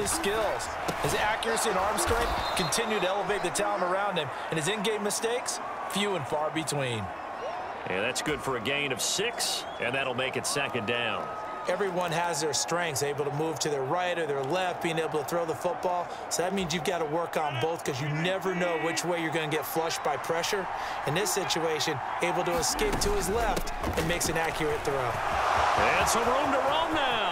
his skills. His accuracy and arm strength continue to elevate the talent around him, and his in-game mistakes, few and far between. Yeah, that's good for a gain of six, and that'll make it second down. Everyone has their strengths, able to move to their right or their left, being able to throw the football. So that means you've got to work on both because you never know which way you're going to get flushed by pressure. In this situation, able to escape to his left and makes an accurate throw. And some room to roam now.